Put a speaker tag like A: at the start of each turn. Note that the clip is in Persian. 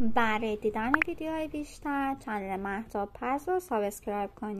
A: برای دیدن ویدیوهای بیشتر کانال مهتاب پز رو سابسکرایب کنید.